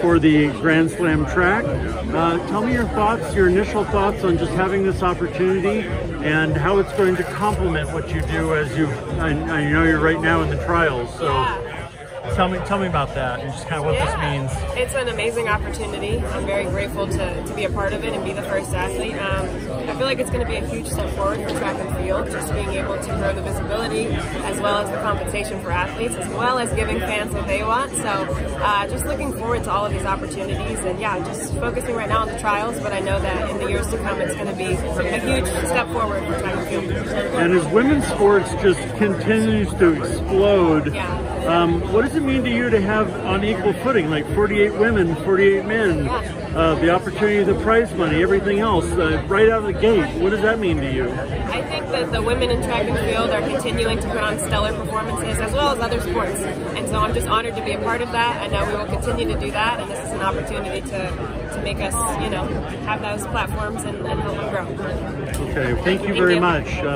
for the Grand Slam track. Uh, tell me your thoughts, your initial thoughts on just having this opportunity and how it's going to complement what you do as you, I, I know you're right now in the trials. So. Yeah. Tell me, tell me about that and just kind of what yeah. this means. It's an amazing opportunity. I'm very grateful to, to be a part of it and be the first athlete. Um, I feel like it's going to be a huge step forward for track and field, just being able to grow the visibility as well as the compensation for athletes, as well as giving fans what they want. So uh, just looking forward to all of these opportunities and yeah, just focusing right now on the trials, but I know that in the years to come it's going to be a huge step forward for track and field. And as women's sports just continues to explode, yeah. Um, what does it mean to you to have on equal footing, like 48 women, 48 men, uh, the opportunity, the prize money, everything else, uh, right out of the gate? What does that mean to you? I think that the women in track and field are continuing to put on stellar performances as well as other sports. And so I'm just honored to be a part of that. I know we will continue to do that, and this is an opportunity to, to make us, you know, have those platforms and, and help them grow. Okay, thank you Thank very you. much. Uh,